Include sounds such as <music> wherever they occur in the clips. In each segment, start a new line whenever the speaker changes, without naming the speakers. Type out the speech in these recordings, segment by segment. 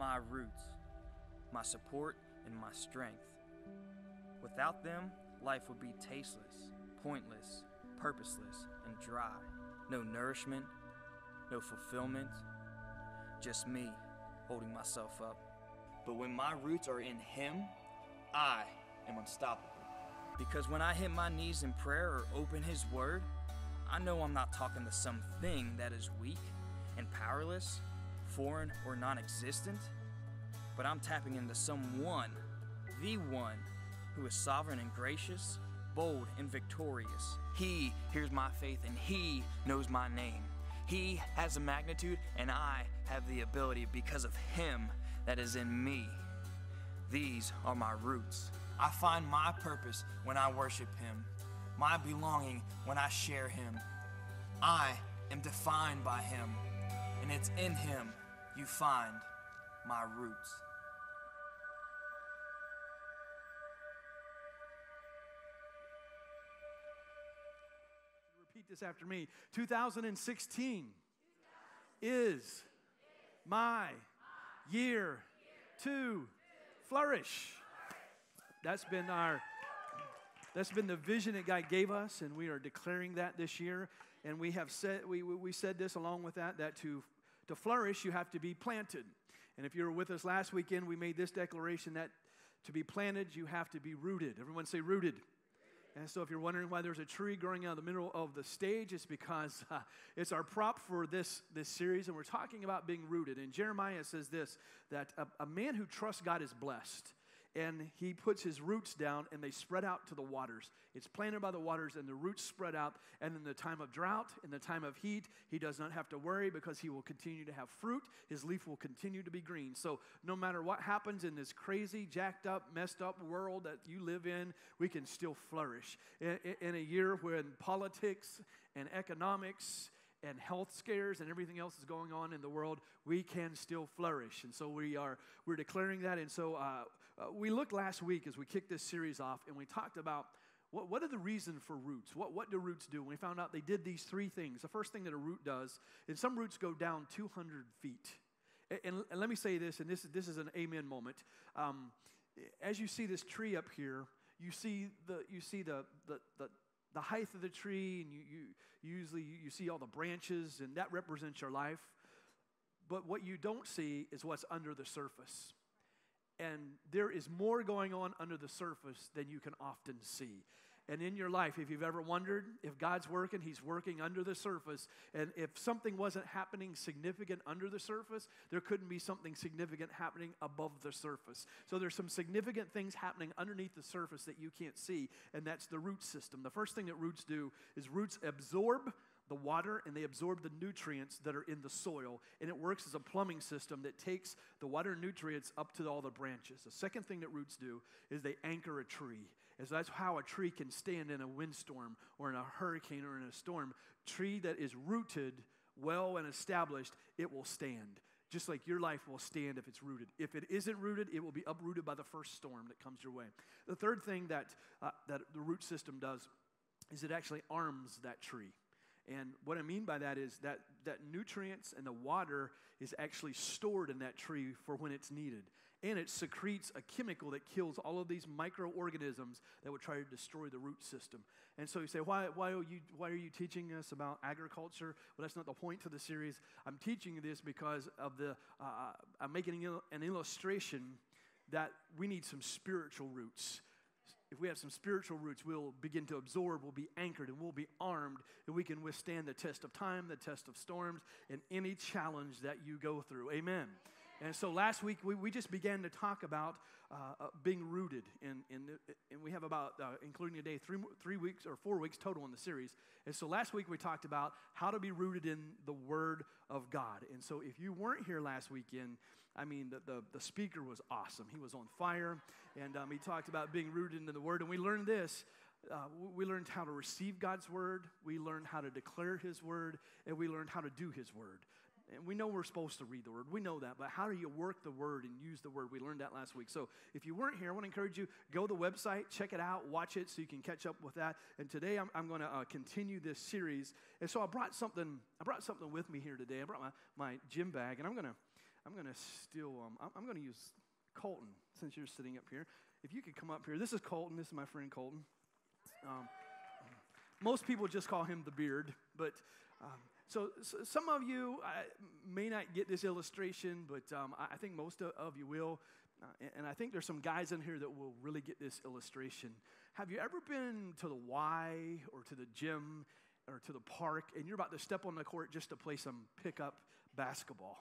my roots, my support, and my strength. Without them, life would be tasteless, pointless, purposeless, and dry. No nourishment, no fulfillment, just me holding myself up. But when my roots are in Him, I am unstoppable. Because when I hit my knees in prayer or open His Word, I know I'm not talking to something that is weak and powerless, foreign or non existent, but I'm tapping into someone, the one, who is sovereign and gracious, bold and victorious. He hears my faith and He knows my name. He has the magnitude, and I have the ability because of Him that is in me. These are my roots. I find my purpose when I worship Him, my belonging when I share Him. I am defined by Him, and it's in Him you find my roots.
Repeat this after me. 2016 is my year to flourish. That's been our that's been the vision that God gave us, and we are declaring that this year. And we have said we, we said this along with that that to to flourish you have to be planted. And if you were with us last weekend, we made this declaration that to be planted you have to be rooted. Everyone say rooted. And so, if you're wondering why there's a tree growing out of the middle of the stage, it's because <laughs> uh, it's our prop for this, this series, and we're talking about being rooted. And Jeremiah says this that a, a man who trusts God is blessed and he puts his roots down and they spread out to the waters. It's planted by the waters and the roots spread out. And in the time of drought, in the time of heat, he does not have to worry because he will continue to have fruit. His leaf will continue to be green. So no matter what happens in this crazy, jacked up, messed up world that you live in, we can still flourish. In, in a year when politics and economics and health scares and everything else is going on in the world, we can still flourish. And so we are we're declaring that. And so uh, uh, we looked last week as we kicked this series off, and we talked about what, what are the reason for roots? What, what do roots do? And we found out they did these three things. The first thing that a root does is some roots go down 200 feet. And, and, and let me say this, and this, this is an amen moment. Um, as you see this tree up here, you see the, you see the, the, the, the height of the tree, and you, you usually you see all the branches, and that represents your life. But what you don't see is what's under the surface. And there is more going on under the surface than you can often see. And in your life, if you've ever wondered if God's working, He's working under the surface. And if something wasn't happening significant under the surface, there couldn't be something significant happening above the surface. So there's some significant things happening underneath the surface that you can't see, and that's the root system. The first thing that roots do is roots absorb the water and they absorb the nutrients that are in the soil. And it works as a plumbing system that takes the water and nutrients up to all the branches. The second thing that roots do is they anchor a tree. And so that's how a tree can stand in a windstorm or in a hurricane or in a storm. Tree that is rooted well and established, it will stand. Just like your life will stand if it's rooted. If it isn't rooted, it will be uprooted by the first storm that comes your way. The third thing that, uh, that the root system does is it actually arms that tree. And what I mean by that is that, that nutrients and the water is actually stored in that tree for when it's needed. And it secretes a chemical that kills all of these microorganisms that would try to destroy the root system. And so you say, why, why, are you, why are you teaching us about agriculture? Well, that's not the point to the series. I'm teaching this because of the, uh, uh I'm making an illustration that we need some spiritual roots if we have some spiritual roots, we'll begin to absorb, we'll be anchored, and we'll be armed, and we can withstand the test of time, the test of storms, and any challenge that you go through. Amen. And so last week, we, we just began to talk about uh, uh, being rooted. In, in, and we have about, uh, including today, three, three weeks or four weeks total in the series. And so last week, we talked about how to be rooted in the Word of God. And so if you weren't here last weekend, I mean, the, the, the speaker was awesome. He was on fire, and um, he talked about being rooted into the Word. And we learned this. Uh, we learned how to receive God's Word, we learned how to declare His Word, and we learned how to do His Word. And we know we're supposed to read the word. We know that. But how do you work the word and use the word? We learned that last week. So if you weren't here, I want to encourage you, go to the website, check it out, watch it so you can catch up with that. And today I'm, I'm going to uh, continue this series. And so I brought something, I brought something with me here today. I brought my, my gym bag, and I'm going to I'm going to steal, um, I'm, I'm going to use Colton since you're sitting up here. If you could come up here. This is Colton. This is my friend Colton. Um, most people just call him the beard, but um, so, so, some of you uh, may not get this illustration, but um, I, I, think most of, of you will. Uh, and, and, I think there's some guys in here that will really get this illustration. Have you ever been to the Y or to the gym or to the park and you're about to step on the court just to play some pickup basketball?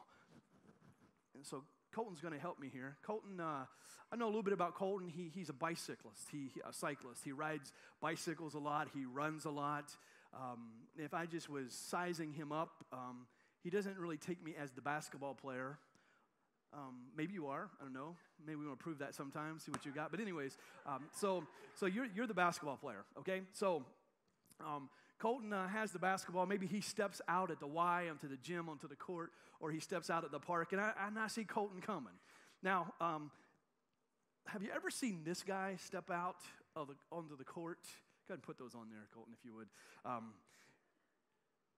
And so Colton's going to help me here. Colton, uh, I know a little bit about Colton. He, he's a bicyclist, he, a cyclist. He rides bicycles a lot, he runs a lot. Um, if I just was sizing him up, um, he doesn't really take me as the basketball player. Um, maybe you are. I don't know. Maybe we want to prove that sometime, see what you got. But, anyways, um, so, so you're, you're the basketball player, okay? So, um, Colton uh, has the basketball. Maybe he steps out at the Y onto the gym, onto the court, or he steps out at the park, and I, and I see Colton coming. Now, um, have you ever seen this guy step out of the, onto the court? Go ahead and put those on there, Colton, if you would. Um,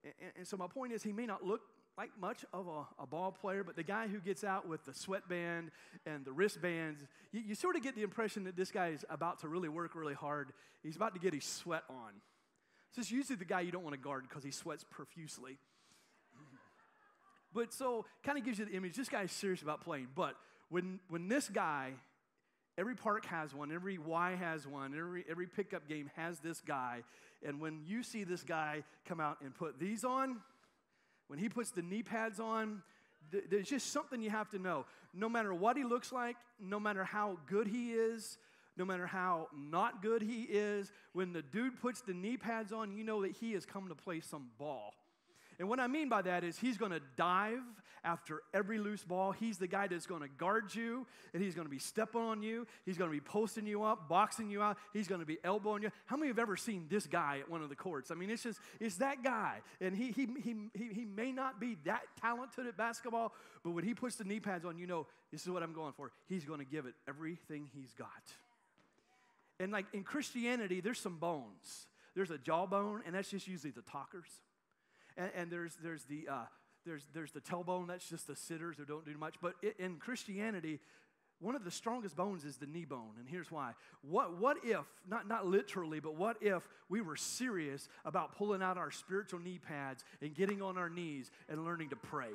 and, and, so my point is, he may not look like much of a, a, ball player, but the guy who gets out with the sweatband and the wristbands, you, you sort of get the impression that this guy is about to really work really hard. He's about to get his sweat on. So it's usually the guy you don't want to guard because he sweats profusely. But so kind of gives you the image. This guy is serious about playing. But when when this guy Every park has one, every Y has one, every, every pickup game has this guy. And when you see this guy come out and put these on, when he puts the knee pads on, th- there's just something you have to know. No matter what he looks like, no matter how good he is, no matter how not good he is, when the dude puts the knee pads on, you know that he has come to play some ball. And what I mean by that is he's going to dive after every loose ball. He's the guy that's going to guard you, and he's going to be stepping on you. He's going to be posting you up, boxing you out. He's going to be elbowing you. How many have ever seen this guy at one of the courts? I mean, it's just, it's that guy. And he, he, he, he, he may not be that talented at basketball, but when he puts the knee pads on, you know, this is what I'm going for. He's going to give it everything he's got. And like in Christianity, there's some bones. There's a jawbone, and that's just usually the talkers. And, and there's, there's, the, uh, there's, there's the tailbone, that's just the sitters who don't do much. But it, in Christianity, one of the strongest bones is the knee bone, and here's why. What, what if, not, not literally, but what if we were serious about pulling out our spiritual knee pads and getting on our knees and learning to pray?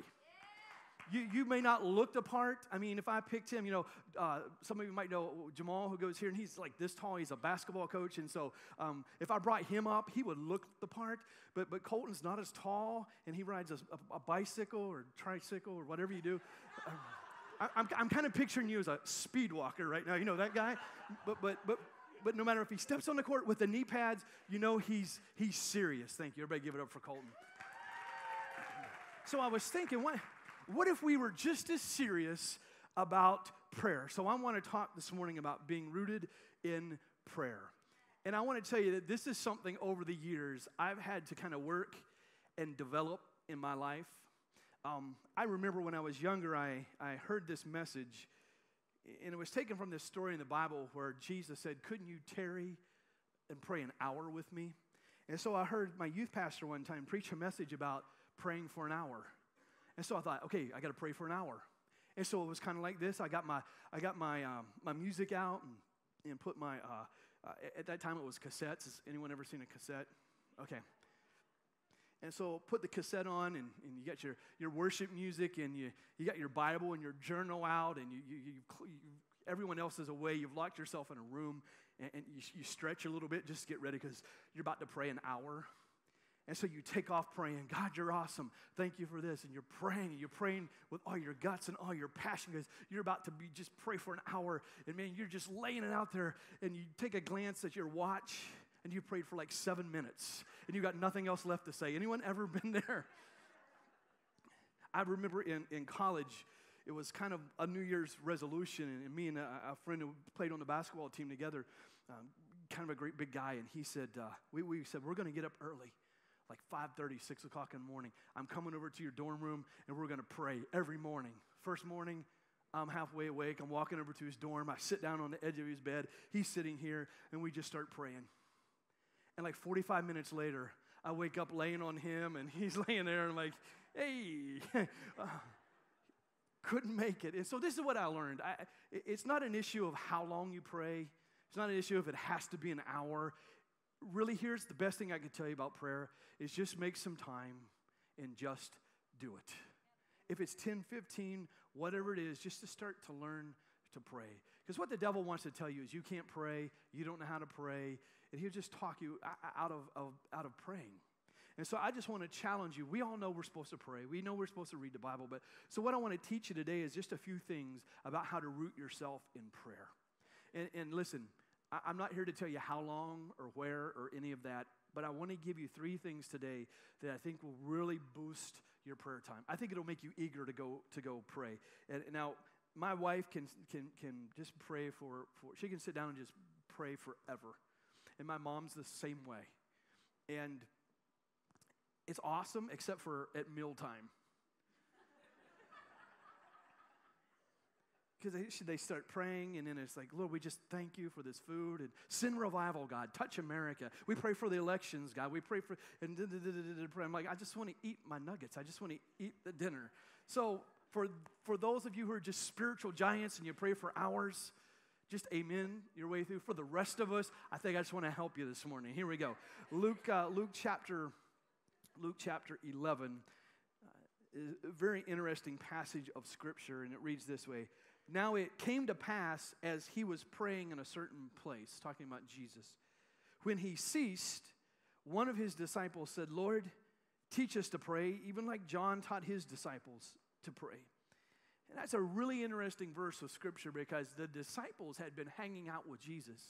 You, you may not look the part. I mean, if I picked him, you know, uh, some of you might know Jamal who goes here, and he's like this tall. He's a basketball coach, and so um, if I brought him up, he would look the part. But but Colton's not as tall, and he rides a, a, a bicycle or tricycle or whatever you do. <laughs> Um, I, I'm, I'm kind of picturing you as a speed walker right now. You know that guy, but but but but no matter if he steps on the court with the knee pads, you know he's he's serious. Thank you. Everybody, give it up for Colton. So I was thinking, what? What if we were just as serious about prayer? So I want to talk this morning about being rooted in prayer. And I want to tell you that this is something over the years I've had to kind of work and develop in my life. Um, I remember when I was younger, I, I heard this message, and it was taken from this story in the Bible where Jesus said, Couldn't you tarry and pray an hour with me? And so I heard my youth pastor one time preach a message about praying for an hour. And so I thought, okay, I got to pray for an hour. And so it was kind of like this. I got my, I got my, um, my music out and, and put my, uh, uh, at that time it was cassettes. Has anyone ever seen a cassette? Okay. And so put the cassette on and, and you got your, your worship music and you, you got your Bible and your journal out and you, you, you, you everyone else is away. You've locked yourself in a room and, and you, you stretch a little bit just to get ready because you're about to pray an hour. And so you take off praying, God, you're awesome. Thank you for this. And you're praying, and you're praying with all your guts and all your passion because you're about to be just pray for an hour. And man, you're just laying it out there. And you take a glance at your watch, and you prayed for like seven minutes, and you got nothing else left to say. Anyone ever <laughs> been there? I remember in, in college, it was kind of a New Year's resolution, and me and a, a friend who played on the basketball team together, um, kind of a great big guy, and he said, uh, we, we said, we're going to get up early like 5.30 6 o'clock in the morning i'm coming over to your dorm room and we're going to pray every morning first morning i'm halfway awake i'm walking over to his dorm i sit down on the edge of his bed he's sitting here and we just start praying and like 45 minutes later i wake up laying on him and he's <laughs> laying there and like hey <laughs> uh, couldn't make it. And so this is what I learned. I, it's not an issue of how long you pray. It's not an issue if it has to be an hour. Really, here's the best thing I can tell you about prayer is just make some time and just do it. If it's 10, 15, whatever it is, just to start to learn to pray. Because what the devil wants to tell you is you can't pray, you don't know how to pray, and he'll just talk you out of, of out of praying. And so I just want to challenge you. We all know we're supposed to pray. We know we're supposed to read the Bible. But so what I want to teach you today is just a few things about how to root yourself in prayer. And, and listen, I'm not here to tell you how long or where or any of that, but I want to give you three things today that I think will really boost your prayer time. I think it'll make you eager to go to go pray. And now my wife can can can just pray for, for she can sit down and just pray forever. And my mom's the same way. And it's awesome, except for at mealtime. Because they, they start praying, and then it's like, Lord, we just thank you for this food and send revival, God. Touch America. We pray for the elections, God. We pray for, and I'm like, I just want to eat my nuggets. I just want to eat the dinner. So, for, for those of you who are just spiritual giants and you pray for hours, just amen your way through. For the rest of us, I think I just want to help you this morning. Here we go. Luke, uh, Luke chapter Luke chapter 11 uh, is a very interesting passage of scripture, and it reads this way Now it came to pass as he was praying in a certain place, talking about Jesus, when he ceased, one of his disciples said, Lord, teach us to pray, even like John taught his disciples to pray. And that's a really interesting verse of scripture because the disciples had been hanging out with Jesus.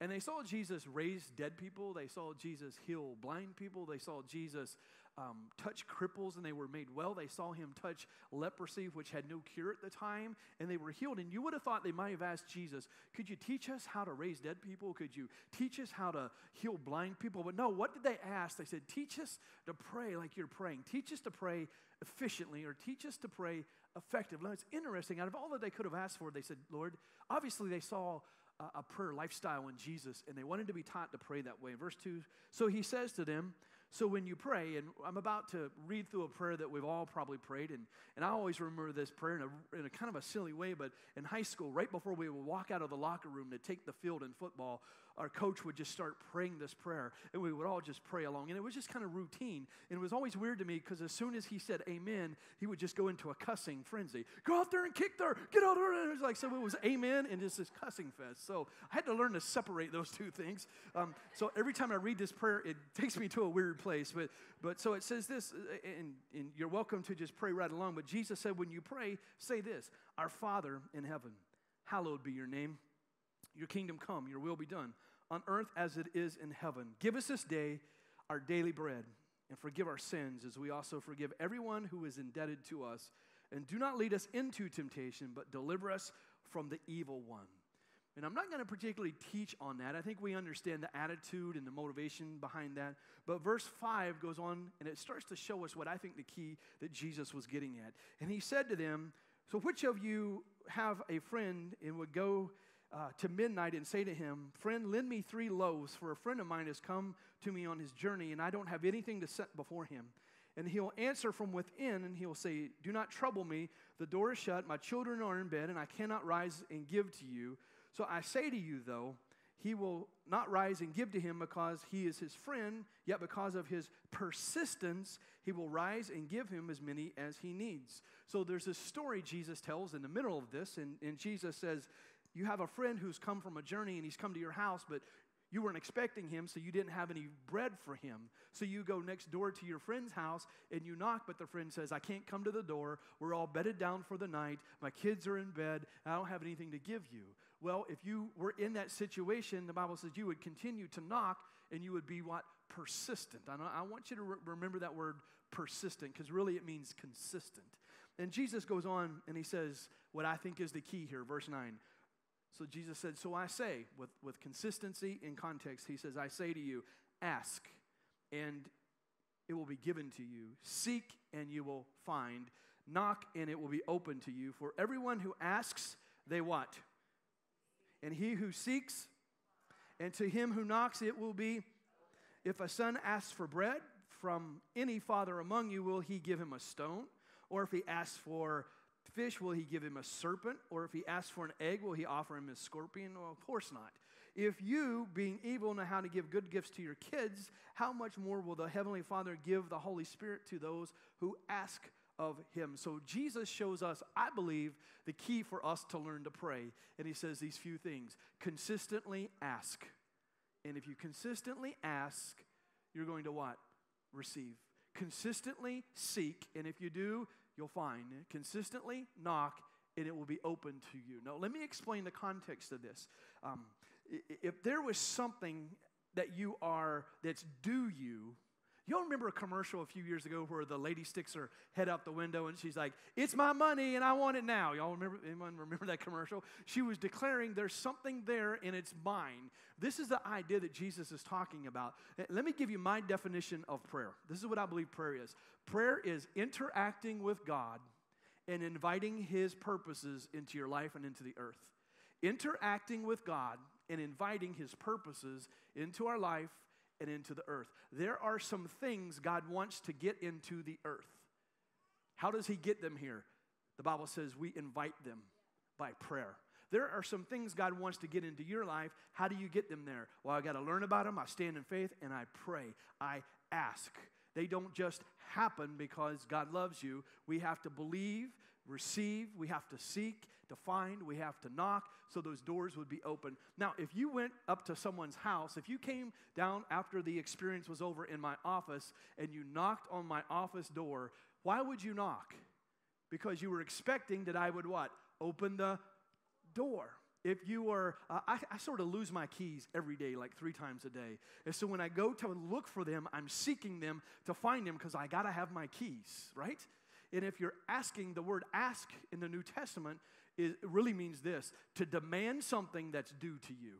And they saw Jesus raise dead people. They saw Jesus heal blind people. They saw Jesus um, touch cripples and they were made well. They saw him touch leprosy, which had no cure at the time, and they were healed. And you would have thought they might have asked Jesus, Could you teach us how to raise dead people? Could you teach us how to heal blind people? But no, what did they ask? They said, Teach us to pray like you're praying. Teach us to pray efficiently or teach us to pray effectively. Now, it's interesting. Out of all that they could have asked for, they said, Lord, obviously they saw a prayer lifestyle in Jesus, and they wanted to be taught to pray that way. Verse 2 So he says to them, So when you pray, and I'm about to read through a prayer that we've all probably prayed, and, and I always remember this prayer in a, in a kind of a silly way, but in high school, right before we would walk out of the locker room to take the field in football, our coach would just start praying this prayer, and we would all just pray along. And it was just kind of routine. And it was always weird to me because as soon as he said amen, he would just go into a cussing frenzy. Go out there and kick there, get out there. And it was like, so it was amen and just this cussing fest. So I had to learn to separate those two things. Um, so every time I read this prayer, it takes me to a weird place. But, but so it says this, uh, and, and you're welcome to just pray right along. But Jesus said, when you pray, say this Our Father in heaven, hallowed be your name. Your kingdom come, your will be done on earth as it is in heaven. Give us this day our daily bread and forgive our sins as we also forgive everyone who is indebted to us. And do not lead us into temptation, but deliver us from the evil one. And I'm not going to particularly teach on that. I think we understand the attitude and the motivation behind that. But verse 5 goes on and it starts to show us what I think the key that Jesus was getting at. And he said to them, So which of you have a friend and would go uh, to midnight and say to him, Friend, lend me three loaves, for a friend of mine has come to me on his journey, and I don't have anything to set before him. And he'll answer from within, and he'll say, Do not trouble me. The door is shut, my children are in bed, and I cannot rise and give to you. So I say to you, though, he will not rise and give to him because he is his friend, yet because of his persistence, he will rise and give him as many as he needs. So there's a story Jesus tells in the middle of this, and, and Jesus says, you have a friend who's come from a journey and he's come to your house, but you weren't expecting him, so you didn't have any bread for him. So you go next door to your friend's house and you knock, but the friend says, I can't come to the door. We're all bedded down for the night. My kids are in bed. I don't have anything to give you. Well, if you were in that situation, the Bible says you would continue to knock and you would be what? Persistent. I, want you to re- remember that word persistent because really it means consistent. And Jesus goes on and he says, what I think is the key here, verse 9. So Jesus said, So I say, with, with consistency in context, he says, I say to you, ask, and it will be given to you. Seek, and you will find. Knock, and it will be open to you. For everyone who asks, they what? And he who seeks, and to him who knocks, it will be. If a son asks for bread from any father among you, will he give him a stone? Or if he asks for fish, will he give him a serpent? Or if he asks for an egg, will he offer him a scorpion? Well, of course not. If you, being evil, know how to give good gifts to your kids, how much more will the Heavenly Father give the Holy Spirit to those who ask of him? So Jesus shows us, I believe, the key for us to learn to pray. And he says these few things consistently ask. And if you consistently ask, you're going to what? Receive. Consistently seek, and if you do, you'll find. Consistently knock, and it will be open to you. Now, let me explain the context of this. Um, if there was something that you are, that's due you, Y'all remember a commercial a few years ago where the lady sticks her head out the window and she's like, It's my money and I want it now. Y'all remember anyone remember that commercial? She was declaring there's something there and it's mine. This is the idea that Jesus is talking about. Eh, let me give you my definition of prayer. This is what I believe prayer is. Prayer is interacting with God and inviting his purposes into your life and into the earth. Interacting with God and inviting his purposes into our life and into the earth. There are some things God wants to get into the earth. How does He get them here? The Bible says we invite them by prayer. There are some things God wants to get into your life. How do you get them there? Well, I got to learn about them. I stand in faith and I pray. I ask. They don't just happen because God loves you. We have to believe, receive, we have to seek, to find, we have to knock so those doors would be open. Now, if you went up to someone's house, if you came down after the experience was over in my office and you knocked on my office door, why would you knock? Because you were expecting that I would what? Open the door. If you were, uh, I, I sort of lose my keys every day, like three times a day. And so when I go to look for them, I'm seeking them to find them because I got to have my keys, right? And if you're asking, the word ask in the New Testament is, really means this to demand something that's due to you.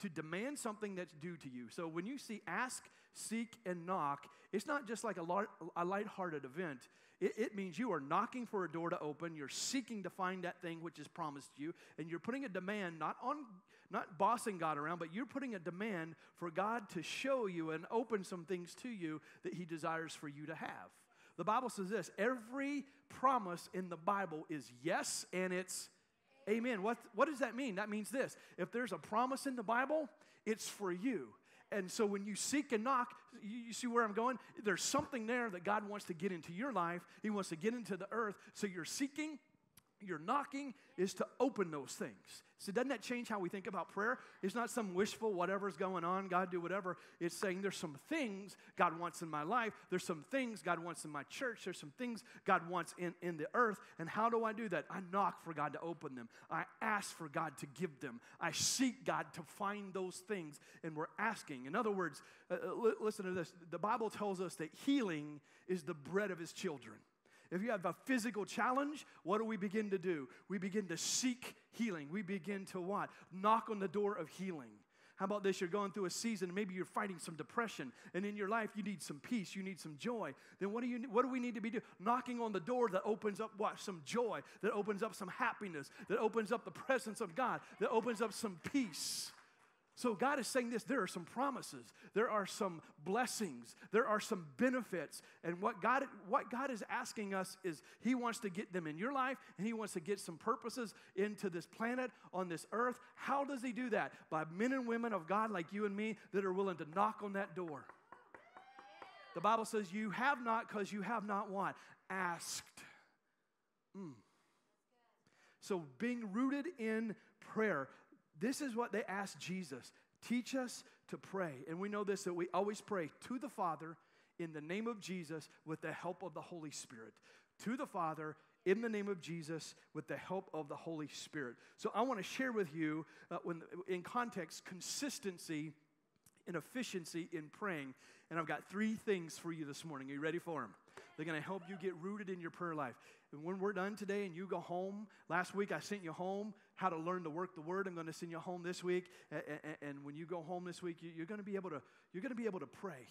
To demand something that's due to you. So when you see ask, seek, and knock, it's not just like a, light, a lighthearted event. It, it means you are knocking for a door to open, you're seeking to find that thing which is promised you, and you're putting a demand not on not bossing God around, but you're putting a demand for God to show you and open some things to you that He desires for you to have. The Bible says this every promise in the Bible is yes and it's amen. What, what does that mean? That means this if there's a promise in the Bible, it's for you. And so when you seek and knock, you, you, see where I'm going? There's something there that God wants to get into your life. He wants to get into the earth. So you're seeking, you're knocking, is to open those things. So, doesn't that change how we think about prayer? It's not some wishful, whatever's going on, God do whatever. It's saying there's some things God wants in my life. There's some things God wants in my church. There's some things God wants in, in the earth. And how do I do that? I knock for God to open them. I ask for God to give them. I seek God to find those things. And we're asking. In other words, uh, uh listen to this the Bible tells us that healing is the bread of his children. If you have a physical challenge, what do we begin to do? We begin to seek healing. We begin to what? Knock on the door of healing. How about this? You're going through a season, maybe you're fighting some depression, and in your life you need some peace, you need some joy. Then what do you what do we need to be doing? Knocking on the door that opens up what? Some joy, that opens up some happiness, that opens up the presence of God, that opens up some peace. So God is saying this there are some promises, there are some blessings, there are some benefits. And what God what God is asking us is he wants to get them in your life and he wants to get some purposes into this planet on this earth. How does he do that? By men and women of God like you and me that are willing to knock on that door. The Bible says you have not because you have not what? Asked. Mm. So being rooted in prayer this is what they asked Jesus teach us to pray. And we know this that we always pray to the Father in the name of Jesus with the help of the Holy Spirit. To the Father in the name of Jesus with the help of the Holy Spirit. So I want to share with you, uh, when, in context, consistency and efficiency in praying. And I've got three things for you this morning. Are you ready for them? They're going to help you get rooted in your prayer life. And when we're done today and you go home, last week I sent you home how to learn to work the word. I'm going to send you home this week. And when you go home this week, you're going to be able to, you're going to, be able to pray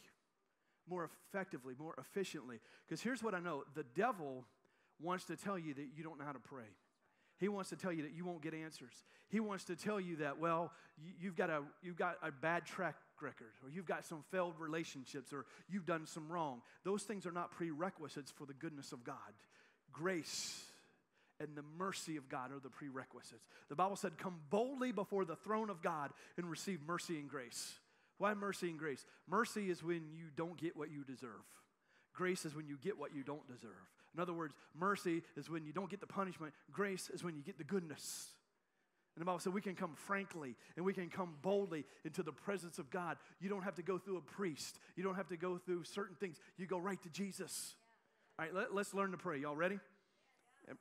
more effectively, more efficiently. Because here's what I know the devil wants to tell you that you don't know how to pray. He wants to tell you that you won't get answers. He wants to tell you that, well, you've got a, you've got a bad track record, or you've got some failed relationships, or you've done some wrong. Those things are not prerequisites for the goodness of God. Grace and the mercy of God are the prerequisites. The Bible said, Come boldly before the throne of God and receive mercy and grace. Why mercy and grace? Mercy is when you don't get what you deserve, grace is when you get what you don't deserve. In other words, mercy is when you don't get the punishment, grace is when you get the goodness. And the Bible said we can come frankly and we can come boldly into the presence of God. You don't have to go through a priest, you don't have to go through certain things. You go right to Jesus. All right, let, us learn to pray. Y'all ready?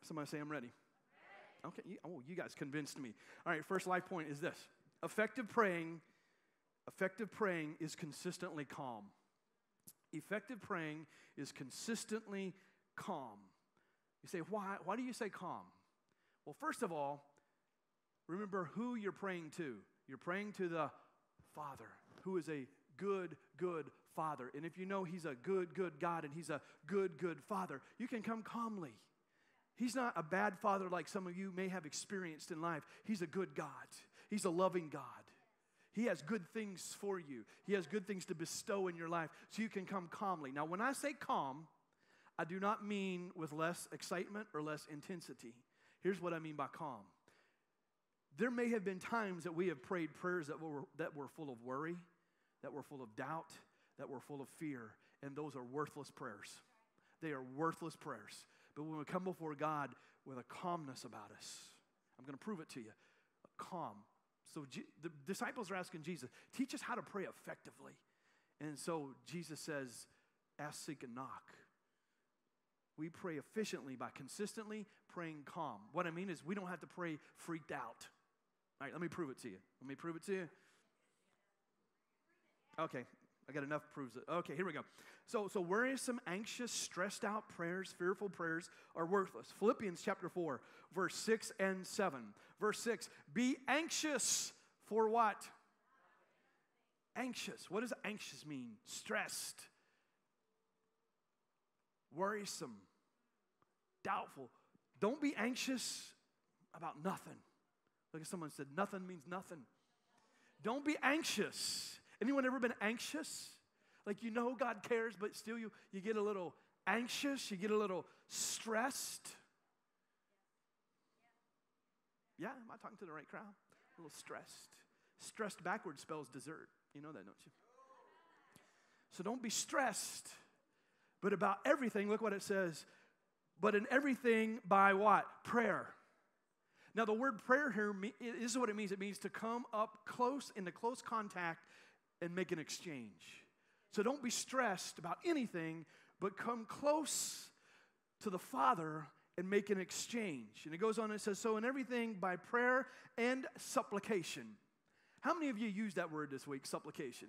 Somebody say, I'm ready. Okay, oh, you guys convinced me. All right, first life point is this effective praying. Effective praying is consistently calm. Effective praying is consistently calm. You say, why? Why do you say calm? Well, first of all, remember who you're praying to. You're praying to the Father, who is a good, good Father. And if you know He's a good, good God and He's a good, good Father, you can come calmly. He's not a bad Father like some of you may have experienced in life. He's a good God, He's a loving God. He has good things for you. He has good things to bestow in your life so you can come calmly. Now, when I say calm, I do not mean with less excitement or less intensity. Here's what I mean by calm. There may have been times that we have prayed prayers that were, that were full of worry, that were full of doubt, that were full of fear, and those are worthless prayers. They are worthless prayers. But when we come before God with a calmness about us, I'm going to prove it to you. Calm. So G- the disciples are asking Jesus, teach us how to pray effectively. And so Jesus says, ask, seek, and knock. We pray efficiently by consistently praying calm. What I mean is, we don't have to pray freaked out. All right, let me prove it to you. Let me prove it to you. Okay, I got enough proves it. Okay, here we go. So, so worrisome, anxious, stressed out prayers, fearful prayers are worthless. Philippians chapter 4, verse 6 and 7. Verse 6 Be anxious for what? Anxious. What does anxious mean? Stressed, worrisome, doubtful. Don't be anxious about nothing. At someone said, nothing means nothing. Don't be anxious. Anyone ever been anxious? Like you know God cares, but still you, you get a little anxious, you get a little stressed. Yeah, am I talking to the right crowd? A little stressed. Stressed backwards spells dessert. You know that, don't you? So don't be stressed, but about everything, look what it says but in everything by what? Prayer. Now, the word prayer here is what it means. It means to come up close, into close contact, and make an exchange. So don't be stressed about anything, but come close to the Father and make an exchange. And it goes on and says, So in everything by prayer and supplication. How many of you used that word this week, supplication?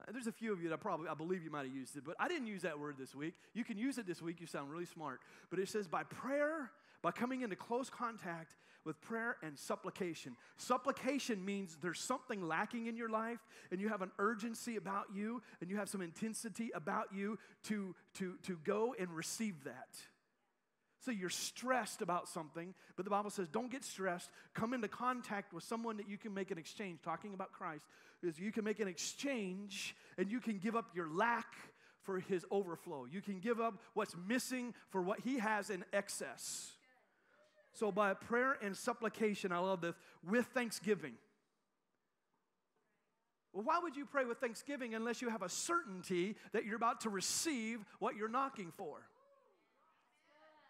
Uh, there's a few of you that probably, I believe you might have used it, but I didn't use that word this week. You can use it this week. You sound really smart. But it says by prayer, by coming into close contact with prayer and supplication. Supplication means there's something lacking in your life and you have an urgency about you and you have some intensity about you to, to, to go and receive that. So you're stressed about something, but the Bible says don't get stressed. Come into contact with someone that you can make an exchange. Talking about Christ is you can make an exchange and you can give up your lack for his overflow. You can give up what's missing for what he has in excess. So by prayer and supplication, I love this, with thanksgiving. Well, why would you pray with thanksgiving unless you have a certainty that you're about to receive what you're knocking for?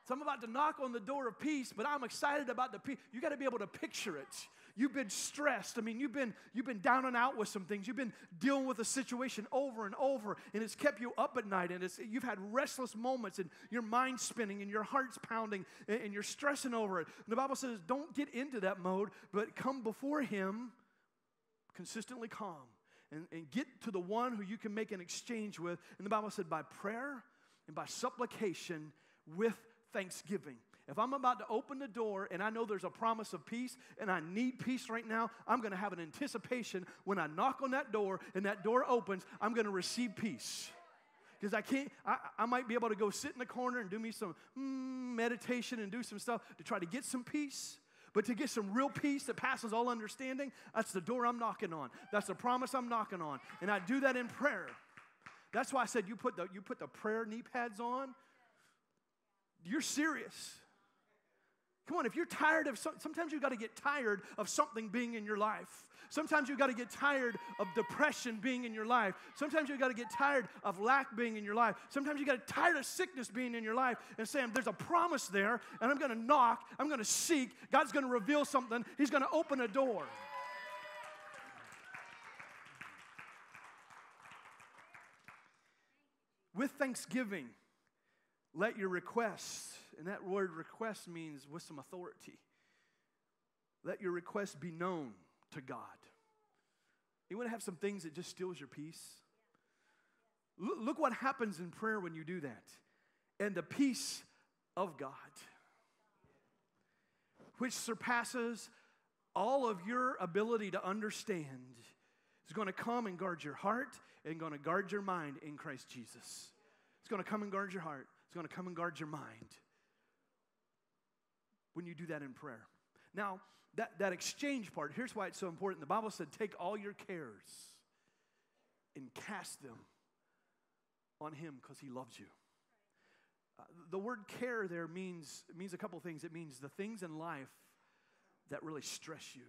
So I'm about to knock on the door of peace, but I'm excited about the peace. You got to be able to picture it. You've been stressed. I mean, you've been you've been down and out with some things. You've been dealing with a situation over and over, and it's kept you up at night. And it's, you've had restless moments, and your mind's spinning, and your heart's pounding, and, and you're stressing over it. And the Bible says, don't get into that mode, but come before Him consistently calm and, and get to the one who you can make an exchange with. And the Bible said, by prayer and by supplication with thanksgiving. If I'm about to open the door and I know there's a promise of peace and I need peace right now, I'm going to have an anticipation when I knock on that door and that door opens, I'm going to receive peace. Because I can't, I, I, might be able to go sit in the corner and do me some mm, meditation and do some stuff to try to get some peace. But to get some real peace that passes all understanding, that's the door I'm knocking on. That's the promise I'm knocking on. And I do that in prayer. That's why I said you put the, you put the prayer knee pads on you're serious. Come on, if you're tired of some, sometimes you've got to get tired of something being in your life. Sometimes you've got to get tired of depression being in your life. Sometimes you've got to get tired of lack being in your life. Sometimes you've got to get tired of sickness being in your life and saying, There's a promise there, and I'm going to knock, I'm going to seek. God's going to reveal something, He's going to open a door. With thanksgiving, let your requests, and that word request means with some authority, let your requests be known to God. You want to have some things that just steals your peace? Look, look what happens in prayer when you do that. And the peace of God, which surpasses all of your ability to understand, is going to come and guard your heart and going to guard your mind in Christ Jesus. It's going to come and guard your heart. It's going to come and guard your mind when you do that in prayer. Now, that, that exchange part, here's why it's so important. The Bible said, take all your cares and cast them on Him because He loves you. Uh, the word care there means, means a couple things. It means the things in life that really stress you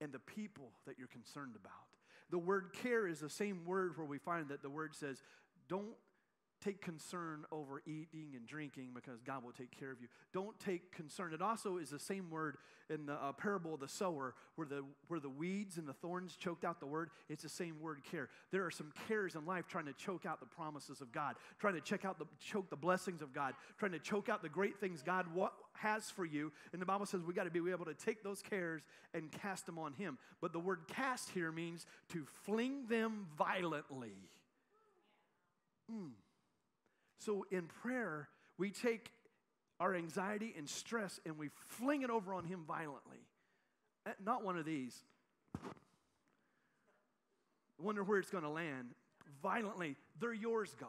and the people that you're concerned about. The word care is the same word where we find that the word says, don't take concern over eating and drinking because God will take care of you. Don't take concern. It also is the same word in the uh, parable of the sower where the, where the weeds and the thorns choked out the word. It's the same word care. There are some cares in life trying to choke out the promises of God, trying to check out the, choke the blessings of God, trying to choke out the great things God has for you. And the Bible says we got to be able to take those cares and cast them on Him. But the word cast here means to fling them violently. Mm. So in prayer, we take our anxiety and stress and we fling it over on Him violently. Eh, not one of these. Wonder where it's going to land. Violently. They're yours, God.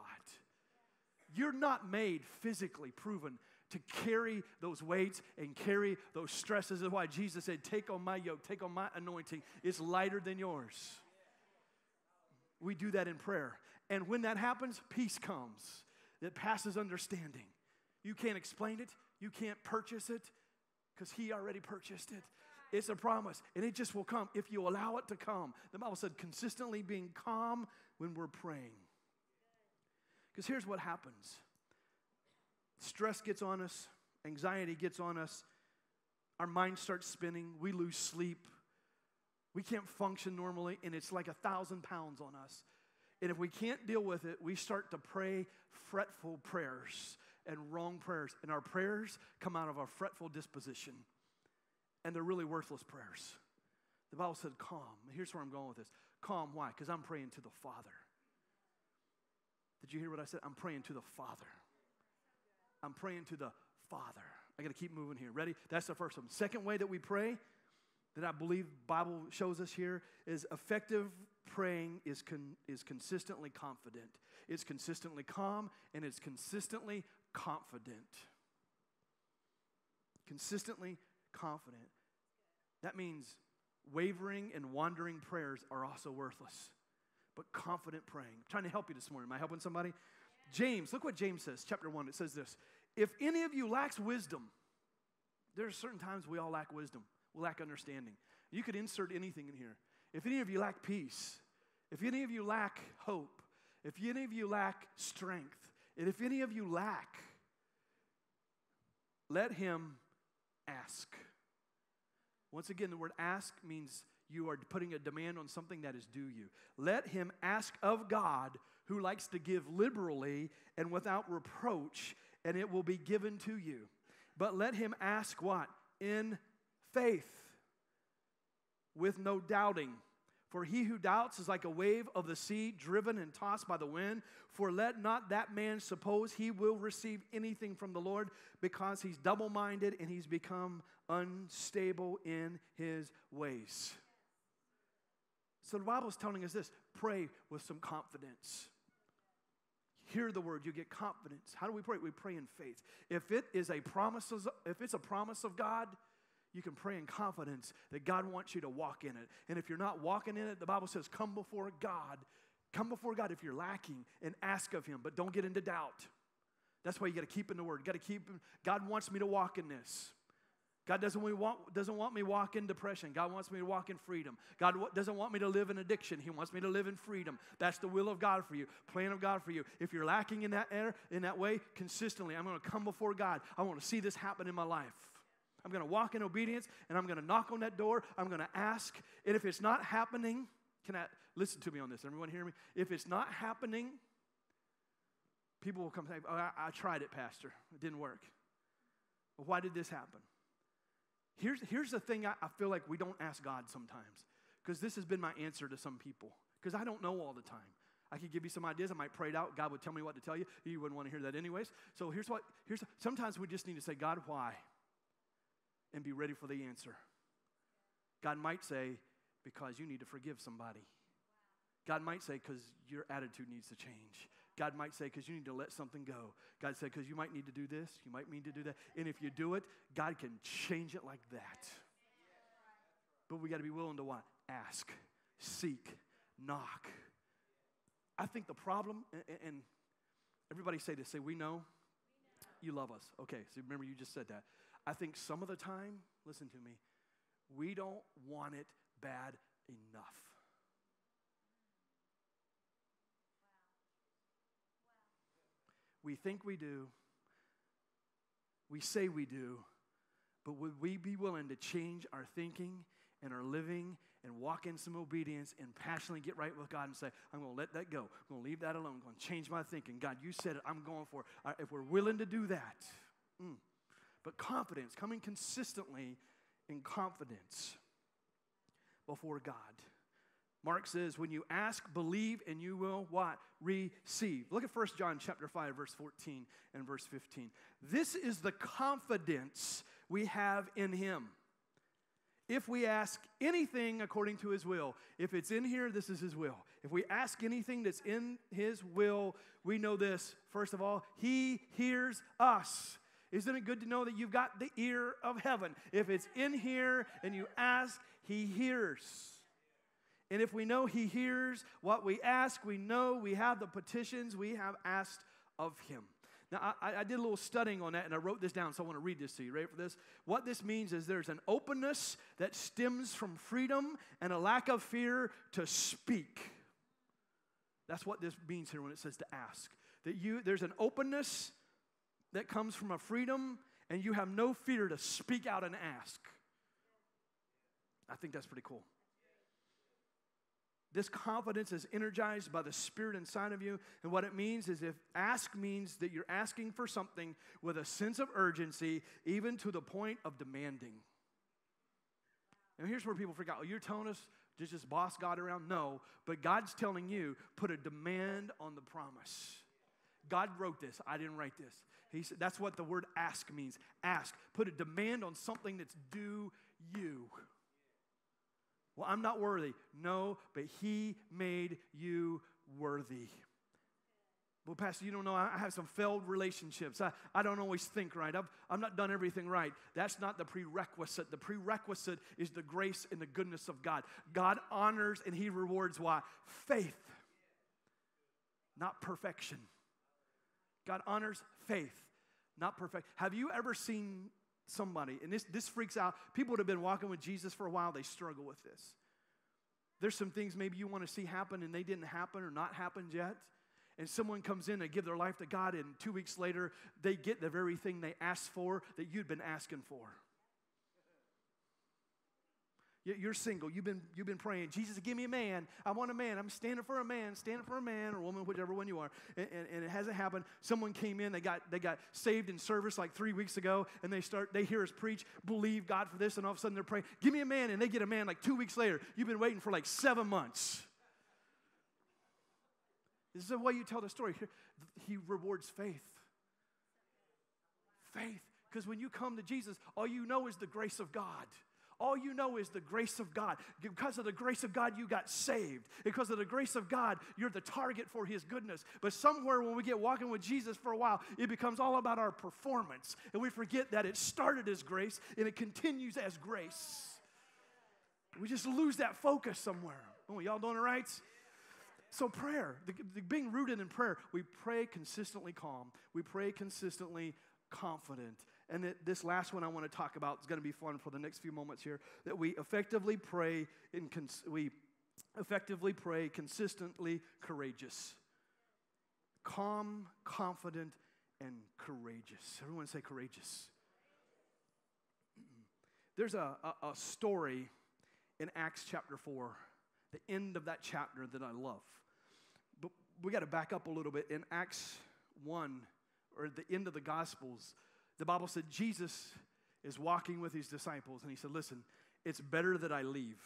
You're not made physically proven to carry those weights and carry those stresses. That's why Jesus said, Take on my yoke, take on my anointing. It's lighter than yours. We do that in prayer. And when that happens, peace comes that passes understanding. You can't explain it, you can't purchase it because He already purchased it. It's a promise, and it just will come if you allow it to come. The Bible said consistently being calm when we're praying. Because here's what happens stress gets on us, anxiety gets on us, our mind starts spinning, we lose sleep, we can't function normally, and it's like a thousand pounds on us. And if we can't deal with it, we start to pray fretful prayers and wrong prayers. And our prayers come out of a fretful disposition. And they're really worthless prayers. The Bible said, calm. Here's where I'm going with this. Calm, why? Because I'm praying to the Father. Did you hear what I said? I'm praying to the Father. I'm praying to the Father. I got to keep moving here. Ready? That's the first one. Second way that we pray that I believe Bible shows us here is effective praying is, con- is consistently confident. It's consistently calm and it's consistently confident. Consistently confident. That means wavering and wandering prayers are also worthless, but confident praying. I'm trying to help you this morning. Am I helping somebody? James, look what James says, chapter 1. It says this If any of you lacks wisdom, there are certain times we all lack wisdom, we lack understanding. You could insert anything in here. If any of you lack peace, if any of you lack hope, if any of you lack strength, and if any of you lack, let him ask. Once again, the word ask means you are putting a demand on something that is due you. Let him ask of God, who likes to give liberally and without reproach, and it will be given to you. But let him ask what? In faith, with no doubting. For he who doubts is like a wave of the sea, driven and tossed by the wind. For let not that man suppose he will receive anything from the Lord, because he's double minded and he's become unstable in his ways. So the Bible is telling us this pray with some confidence. Hear the word, you get confidence. How do we pray? We pray in faith. If it is a promise, if it's a promise of God, you can pray in confidence that God wants you to walk in it. And if you're not walking in it, the Bible says, come before God. Come before God if you're lacking and ask of Him, but don't get into doubt. That's why you got to keep in the Word. Got to keep, God wants me to walk in this. God doesn't want, doesn't want me walk in depression. God wants me to walk in freedom. God doesn't want me to live in addiction. He wants me to live in freedom. That's the will of God for you, plan of God for you. If you're lacking in that air, in that way, consistently, I'm going to come before God. I want to see this happen in my life. I'm going to walk in obedience and I'm going to knock on that door. I'm going to ask. And if it's not happening, can I listen to me on this? Everyone hear me? If it's not happening, people will come say, oh, I, I tried it, Pastor. It didn't work. Well, why did this happen? Here's, here's the thing I, I feel like we don't ask God sometimes, because this has been my answer to some people, because I don't know all the time. I could give you some ideas. I might pray it out. God would tell me what to tell you. You wouldn't want to hear that anyways. So here's what, here's, sometimes we just need to say, God, why? And be ready for the answer. God might say, because you need to forgive somebody. God might say, because your attitude needs to change. God might say, because you need to let something go. God said, because you might need to do this, you might need to do that. And if you do it, God can change it like that. But we got to be willing to what? Ask, seek, knock. I think the problem, and everybody say this, say, we know you love us. Okay, so remember you just said that. I think some of the time, listen to me, we don't want it bad enough. We think we do. We say we do. But would we be willing to change our thinking and our living and walk in some obedience and passionately get right with God and say, I'm going to let that go. I'm going to leave that alone. I'm going to change my thinking. God, you said it. I'm going for it. If we're willing to do that. Mm. But confidence, coming consistently in confidence before God. Mark says, when you ask, believe, and you will what? Receive. Look at 1 John chapter 5, verse 14 and verse 15. This is the confidence we have in him. If we ask anything according to his will, if it's in here, this is his will. If we ask anything that's in his will, we know this. First of all, he hears us. Isn't it good to know that you've got the ear of heaven? If it's in here and you ask, he hears. And if we know He hears what we ask, we know we have the petitions we have asked of Him. Now, I, I, did a little studying on that and I wrote this down, so I want to read this to you. Ready for this? What this means is there's an openness that stems from freedom and a lack of fear to speak. That's what this means here when it says to ask. That you, there's an openness that comes from a freedom and you have no fear to speak out and ask. I think that's pretty cool. This confidence is energized by the Spirit inside of you. And what it means is if ask means that you're asking for something with a sense of urgency, even to the point of demanding. And here's where people forget oh, you're telling us to just boss God around? No, but God's telling you put a demand on the promise. God wrote this, I didn't write this. He said, that's what the word ask means. Ask. Put a demand on something that's due you. Well, I'm not worthy. No, but He made you worthy. Well, Pastor, you don't know, I have some failed relationships. I, I don't always think right. I've, I've not done everything right. That's not the prerequisite. The prerequisite is the grace and the goodness of God. God honors and He rewards why? Faith, not perfection. God honors faith, not perfect. Have you ever seen somebody, and this, this freaks out. People that have been walking with Jesus for a while, they struggle with this. There's some things maybe you want to see happen and they didn't happen or not happened yet. And someone comes in and give their life to God, and two weeks later, they get the very thing they asked for that you'd been asking for. You're single. You've been, you've been praying, Jesus, give me a man. I want a man. I'm standing for a man, standing for a man or woman, whichever one you are. And, and, and, it hasn't happened. Someone came in, they got, they got saved in service like three weeks ago, and they start, they hear us preach, believe God for this, and all of a sudden they're praying, give me a man, and they get a man like two weeks later. You've been waiting for like seven months. This is the way you tell the story. He rewards faith. Faith. Because when you come to Jesus, all you know is the grace of God. All you know is the grace of God. Because of the grace of God, you got saved. Because of the grace of God, you're the target for His goodness. But somewhere when we get walking with Jesus for a while, it becomes all about our performance. And we forget that it started as grace and it continues as grace. We just lose that focus somewhere. Oh, y'all doing it right? So, prayer, the, the being rooted in prayer, we pray consistently calm, we pray consistently confident, and that this last one I want to talk about is going to be fun for the next few moments here. That we effectively pray in cons- we effectively pray consistently courageous, calm, confident, and courageous. Everyone say courageous. <clears throat> There's a, a, a story in Acts chapter 4, the end of that chapter that I love. But we got to back up a little bit. In Acts 1, or the end of the Gospels, the Bible said Jesus is walking with his disciples, and he said, Listen, it's better that I leave.